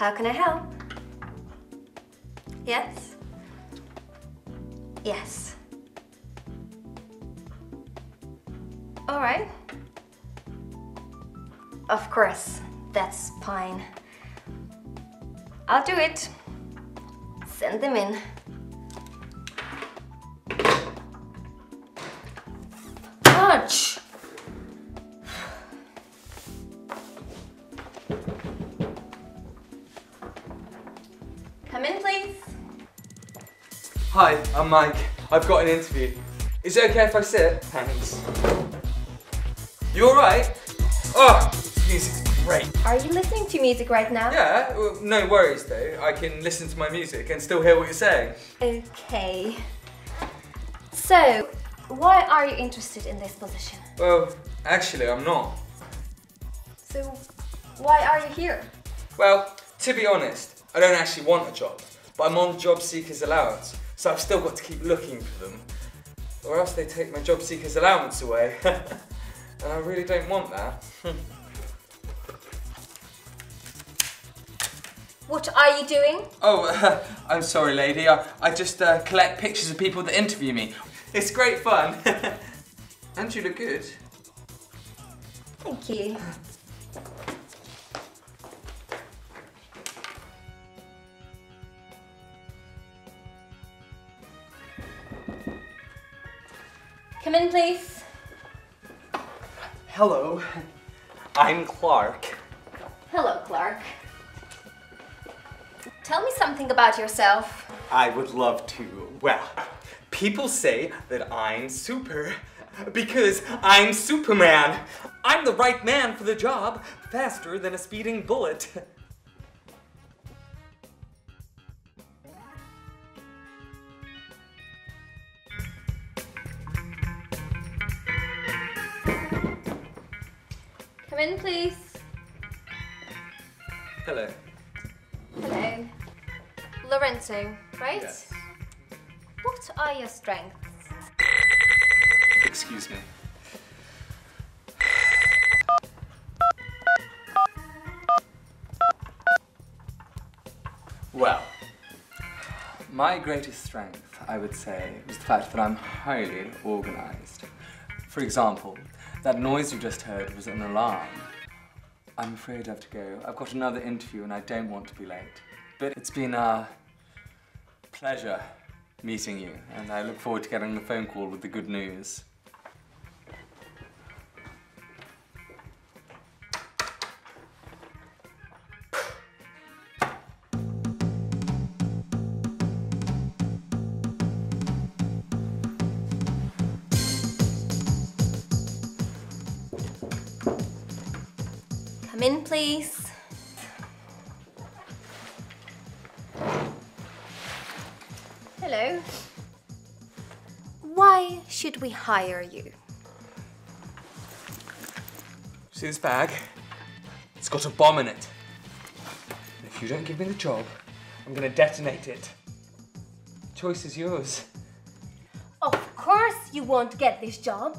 How can I help? Yes? Yes. Alright. Of course, that's fine. I'll do it. Send them in. Come in, please. Hi, I'm Mike. I've got an interview. Is it okay if I sit? Thanks. You alright? Oh, music's great. Are you listening to music right now? Yeah, well, no worries though. I can listen to my music and still hear what you're saying. Okay. So, why are you interested in this position? Well, actually, I'm not. So, why are you here? Well, to be honest, I don't actually want a job, but I'm on job seekers allowance, so I've still got to keep looking for them. Or else they take my job seekers allowance away. and I really don't want that. What are you doing? Oh, I'm sorry, lady. I, I just uh, collect pictures of people that interview me. It's great fun. and you look good. Thank you. Come in, please. Hello. I'm Clark. Hello, Clark. Tell me something about yourself. I would love to. Well, people say that I'm super because I'm Superman. I'm the right man for the job, faster than a speeding bullet. Come in, please. Hello. Hello. Lorenzo, right? Yes. What are your strengths? Excuse me. Well, my greatest strength, I would say, is the fact that I'm highly organized. For example, that noise you just heard was an alarm. I'm afraid I have to go. I've got another interview and I don't want to be late. But it's been a pleasure meeting you, and I look forward to getting the phone call with the good news. Come in, please. Hello. Why should we hire you? See this bag? It's got a bomb in it. And if you don't give me the job, I'm gonna detonate it. Choice is yours. Of course you won't get this job.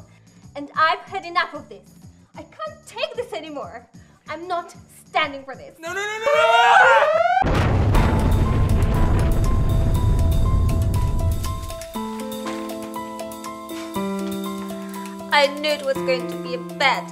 And I've had enough of this. I can't take this anymore. I'm not standing for this. No, no, no, no, no! I knew it was going to be a bad